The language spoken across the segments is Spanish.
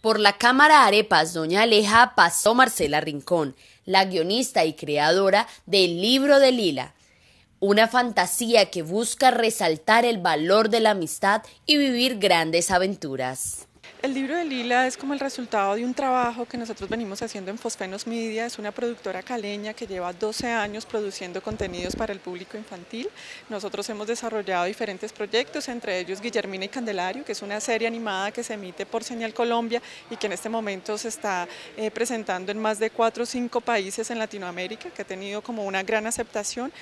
Por la Cámara Arepas Doña Aleja pasó Marcela Rincón, la guionista y creadora del libro de Lila, una fantasía que busca resaltar el valor de la amistad y vivir grandes aventuras. El libro de Lila es como el resultado de un trabajo que nosotros venimos haciendo en Fosfenos Media, es una productora caleña que lleva 12 años produciendo contenidos para el público infantil. Nosotros hemos desarrollado diferentes proyectos, entre ellos Guillermina y Candelario, que es una serie animada que se emite por Señal Colombia y que en este momento se está eh, presentando en más de 4 o 5 países en Latinoamérica, que ha tenido como una gran aceptación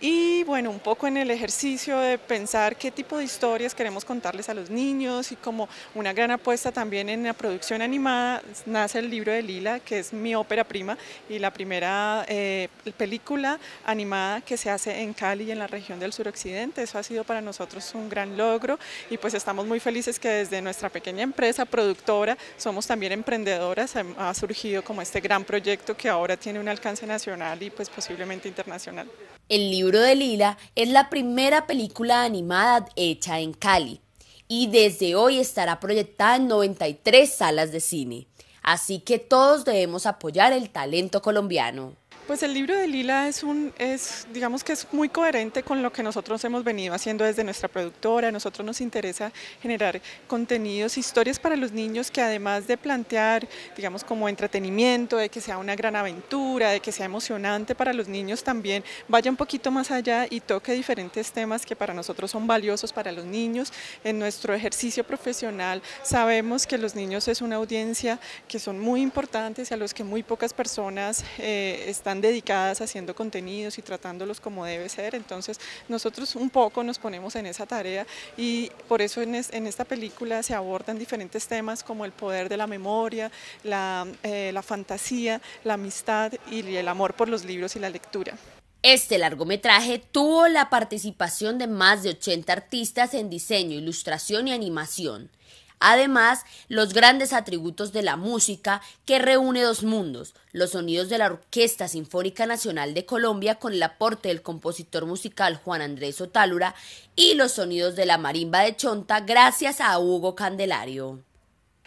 y bueno, un poco en el ejercicio de pensar qué tipo de historias queremos contarles a los niños y como una gran apuesta también en la producción animada nace el libro de Lila, que es mi ópera prima y la primera eh, película animada que se hace en Cali y en la región del suroccidente. Eso ha sido para nosotros un gran logro y pues estamos muy felices que desde nuestra pequeña empresa productora somos también emprendedoras, ha surgido como este gran proyecto que ahora tiene un alcance nacional y pues posiblemente internacional. El libro de Lila es la primera película animada hecha en Cali y desde hoy estará proyectada en 93 salas de cine. Así que todos debemos apoyar el talento colombiano. Pues el libro de Lila es un, es, digamos que es muy coherente con lo que nosotros hemos venido haciendo desde nuestra productora. Nosotros nos interesa generar contenidos, historias para los niños que además de plantear, digamos, como entretenimiento, de que sea una gran aventura, de que sea emocionante para los niños, también vaya un poquito más allá y toque diferentes temas que para nosotros son valiosos para los niños. En nuestro ejercicio profesional sabemos que los niños es una audiencia que son muy importantes y a los que muy pocas personas eh, están dedicadas haciendo contenidos y tratándolos como debe ser, entonces nosotros un poco nos ponemos en esa tarea y por eso en, esta película se abordan diferentes temas como el poder de la memoria, la, eh, la fantasía, la amistad y el amor por los libros y la lectura. Este largometraje tuvo la participación de más de 80 artistas en diseño, ilustración y animación. Además, los grandes atributos de la música que reúne dos mundos, los sonidos de la Orquesta Sinfónica Nacional de Colombia con el aporte del compositor musical Juan Andrés Otálura y los sonidos de la marimba de Chonta gracias a Hugo Candelario.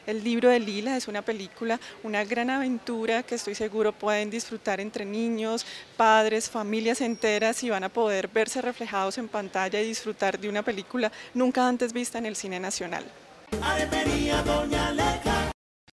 El libro de Lila es una película, una gran aventura que estoy seguro pueden disfrutar entre niños, padres, familias enteras y van a poder verse reflejados en pantalla y disfrutar de una película nunca antes vista en el cine nacional. Ay, venía Doña Aleja.